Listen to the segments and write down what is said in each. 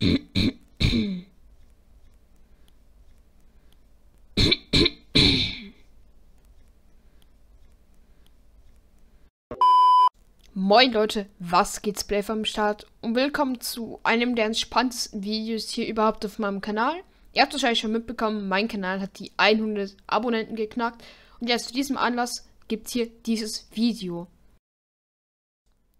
Moin Leute, was geht's Play vom Start und willkommen zu einem der entspanntesten Videos hier überhaupt auf meinem Kanal. Ihr habt wahrscheinlich schon mitbekommen, mein Kanal hat die 100 Abonnenten geknackt und jetzt zu diesem Anlass gibt's hier dieses Video.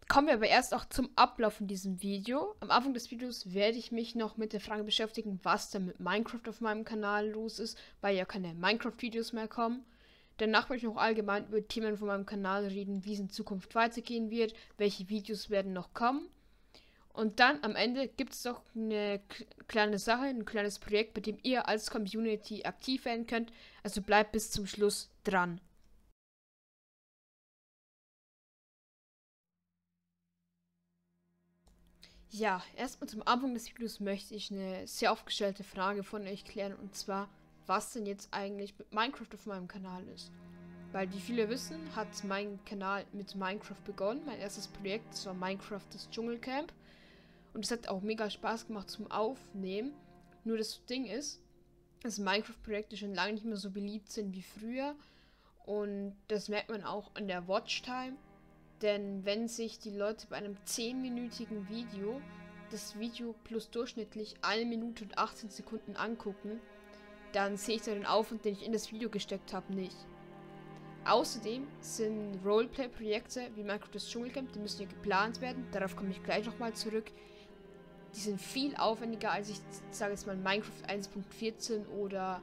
Kommen wir aber erst auch zum Ablauf von diesem Video. Am Anfang des Videos werde ich mich noch mit der Frage beschäftigen, was denn mit Minecraft auf meinem Kanal los ist, weil ja keine Minecraft-Videos mehr kommen. Danach möchte ich noch allgemein über Themen von meinem Kanal reden, wie es in Zukunft weitergehen wird, welche Videos werden noch kommen. Und dann am Ende gibt es noch eine kleine Sache, ein kleines Projekt, bei dem ihr als Community aktiv werden könnt. Also bleibt bis zum Schluss dran. Ja, erstmal zum Anfang des Videos möchte ich eine sehr aufgestellte Frage von euch klären und zwar, was denn jetzt eigentlich mit Minecraft auf meinem Kanal ist. Weil wie viele wissen, hat mein Kanal mit Minecraft begonnen. Mein erstes Projekt, das war Minecraft das Dschungelcamp. Und es hat auch mega Spaß gemacht zum Aufnehmen. Nur das Ding ist, dass Minecraft-Projekte schon lange nicht mehr so beliebt sind wie früher. Und das merkt man auch an der Watchtime. Denn wenn sich die Leute bei einem 10-minütigen Video das Video plus durchschnittlich 1 Minute und 18 Sekunden angucken, dann sehe ich da den Aufwand, den ich in das Video gesteckt habe, nicht. Außerdem sind Roleplay-Projekte wie Minecraft das Dschungelcamp, die müssen ja geplant werden. Darauf komme ich gleich nochmal zurück. Die sind viel aufwendiger als ich sage jetzt mal Minecraft 1.14 oder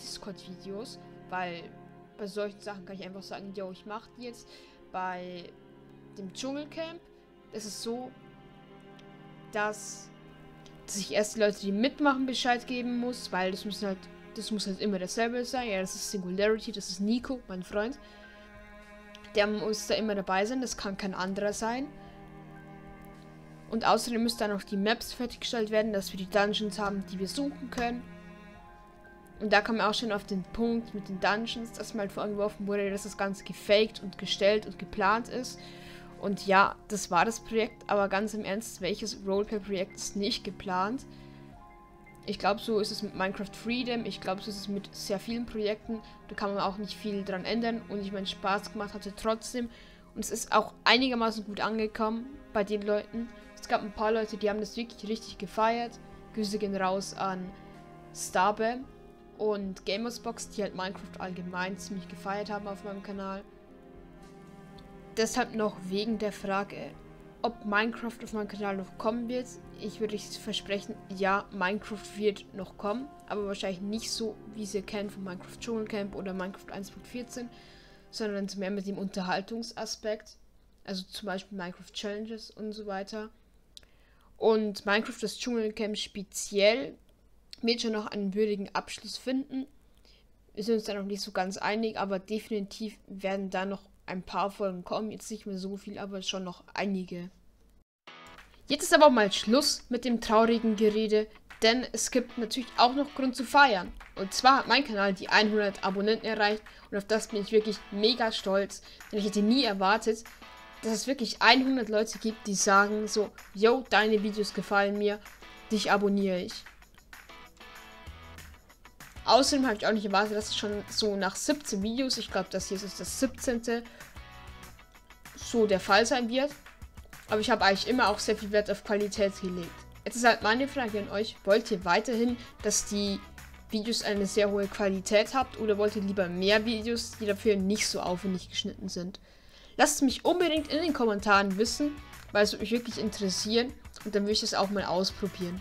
Discord-Videos, weil bei solchen Sachen kann ich einfach sagen, yo, ich mache die jetzt. Bei dem Dschungelcamp ist es so, dass, dass ich erst die Leute, die mitmachen, Bescheid geben muss, weil das müssen halt das muss halt immer dasselbe sein. Ja, das ist Singularity, das ist Nico, mein Freund. Der muss da immer dabei sein, das kann kein anderer sein. Und außerdem müssen dann noch die Maps fertiggestellt werden, dass wir die Dungeons haben, die wir suchen können. Und da kam auch schon auf den Punkt mit den Dungeons, dass mal vorgeworfen wurde, dass das Ganze gefaked und gestellt und geplant ist. Und ja, das war das Projekt, aber ganz im Ernst, welches Roleplay-Projekt ist nicht geplant? Ich glaube, so ist es mit Minecraft Freedom. Ich glaube, so ist es mit sehr vielen Projekten. Da kann man auch nicht viel dran ändern. Und ich meinen Spaß gemacht hatte trotzdem. Und es ist auch einigermaßen gut angekommen bei den Leuten. Es gab ein paar Leute, die haben das wirklich richtig gefeiert. Grüße gehen raus an Starbe und Gamersbox, die halt Minecraft allgemein ziemlich gefeiert haben auf meinem Kanal. Deshalb noch wegen der Frage, ob Minecraft auf meinem Kanal noch kommen wird. Ich würde euch versprechen, ja, Minecraft wird noch kommen, aber wahrscheinlich nicht so, wie sie kennen von Minecraft Dschungelcamp oder Minecraft 1.14, sondern mehr mit dem Unterhaltungsaspekt. Also zum Beispiel Minecraft Challenges und so weiter. Und Minecraft das Dschungelcamp speziell wird schon noch einen würdigen Abschluss finden. Wir sind uns da noch nicht so ganz einig, aber definitiv werden da noch ein paar Folgen kommen. Jetzt nicht mehr so viel, aber schon noch einige. Jetzt ist aber mal Schluss mit dem traurigen Gerede, denn es gibt natürlich auch noch Grund zu feiern. Und zwar hat mein Kanal die 100 Abonnenten erreicht und auf das bin ich wirklich mega stolz, denn ich hätte nie erwartet, dass es wirklich 100 Leute gibt, die sagen so, yo, deine Videos gefallen mir, dich abonniere ich. Außerdem habe ich auch nicht erwartet, dass es schon so nach 17 Videos, ich glaube, das hier ist das 17. so der Fall sein wird. Aber ich habe eigentlich immer auch sehr viel Wert auf Qualität gelegt. Jetzt ist halt meine Frage an euch, wollt ihr weiterhin, dass die Videos eine sehr hohe Qualität habt oder wollt ihr lieber mehr Videos, die dafür nicht so aufwendig geschnitten sind? Lasst mich unbedingt in den Kommentaren wissen, weil es mich wirklich interessieren und dann will ich es auch mal ausprobieren.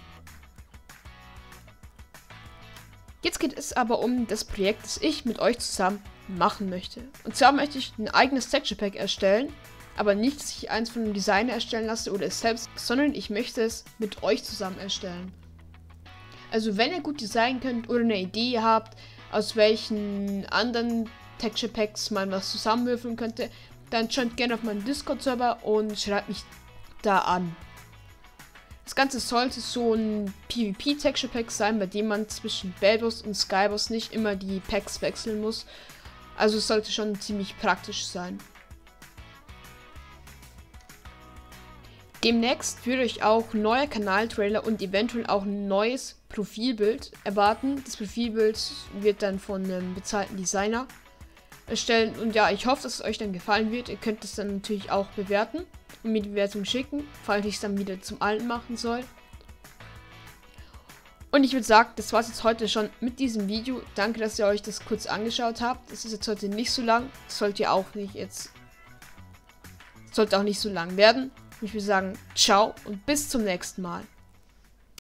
Jetzt geht es aber um das Projekt, das ich mit euch zusammen machen möchte. Und zwar möchte ich ein eigenes Texture Pack erstellen, aber nicht, dass ich eins von einem Designer erstellen lasse oder es selbst, sondern ich möchte es mit euch zusammen erstellen. Also wenn ihr gut designen könnt oder eine Idee habt, aus welchen anderen Texture Packs man was zusammenwürfeln könnte, dann schaut gerne auf meinen Discord-Server und schreibt mich da an. Das Ganze sollte so ein PvP-Texture Pack sein, bei dem man zwischen Bellboss und Skyboss nicht immer die Packs wechseln muss. Also es sollte schon ziemlich praktisch sein. Demnächst würde euch auch neuer Kanaltrailer und eventuell auch ein neues Profilbild erwarten. Das Profilbild wird dann von einem bezahlten Designer erstellen. Und ja, ich hoffe, dass es euch dann gefallen wird. Ihr könnt es dann natürlich auch bewerten und mir die Bewertung schicken, falls ich es dann wieder zum Alten machen soll. Und ich würde sagen, das war es jetzt heute schon mit diesem Video. Danke, dass ihr euch das kurz angeschaut habt. Es ist jetzt heute nicht so lang. Das ja auch nicht jetzt. Sollte auch nicht so lang werden. Ich würde sagen, ciao und bis zum nächsten Mal.